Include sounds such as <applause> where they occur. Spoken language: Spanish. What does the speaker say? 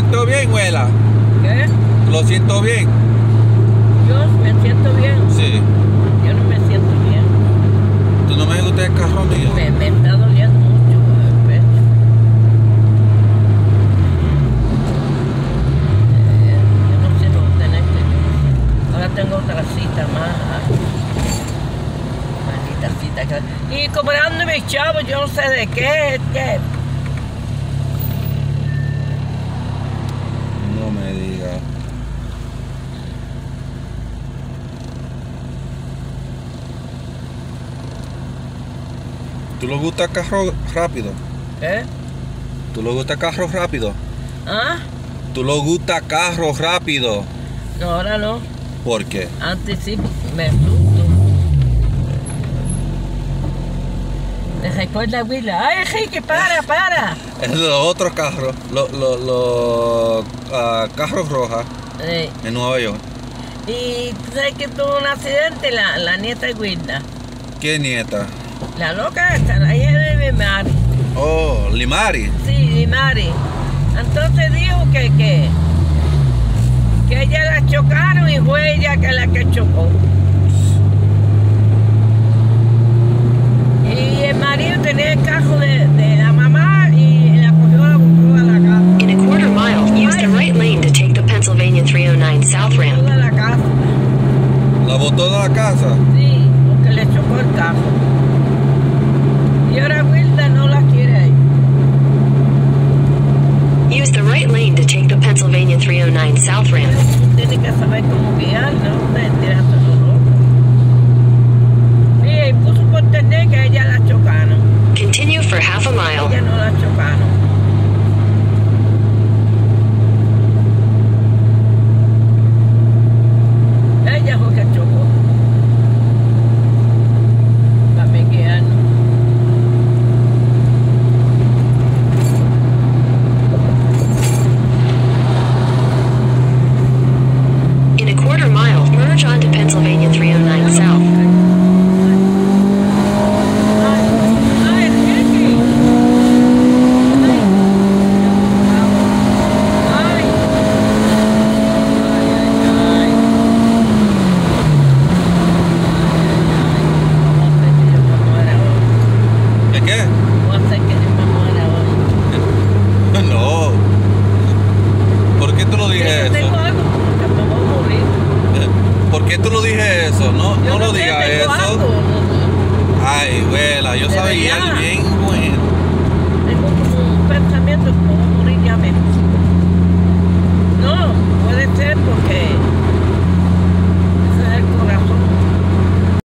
huela? ¿Qué? ¿Lo siento bien? Yo me siento bien. Sí. Yo no me siento bien. ¿Tú no me gusta el carro mío? Me, me está doliendo mucho el pecho. Eh, yo no sé dónde tener que Ahora tengo otra cita más. Maldita cita. que- Y cobrando mis chavos, yo no sé de qué. qué. No me digas. ¿Tú le gusta carro rápido? ¿Qué? ¿Tú le gusta carro rápido? ¿Ah? ¿Tú le gusta carro rápido? No, ahora no. ¿Por qué? Antes sí me asusto. Me recuerda Willa. ¡Ay, Enrique, para, <laughs> para! Es los otros carros, los ah, carros rojos Eh, en Nueva York. y tú sabes que tuvo un accidente la, la nieta de Wilda. ¿Qué nieta? La loca esta, la hija de mi Mari. Oh, Limari. Sí, mi Mari. Entonces dijo que, que, que ella la chocaron y fue ella que la que chocó. Y el marido tenía el carro de, de la mamá y la cogió la botó de la casa. In a quarter mile, use the right lane to take the Pennsylvania 309 South ramp. La botó de la casa. Sí, porque le chocó el carro. Y ahora Wilda no la quiere ahí. Use the right lane to take the Pennsylvania 309 South ramp. Tú tienes que saber cómo guiar, ¿no? Te tiras todo loco. Sí, y puso por internet que ella la chocaron. Continue for half a mile. Qué tú lo dije eso? No, Yo no lo digas eso. algo. Ay, abuela, yo sabía bien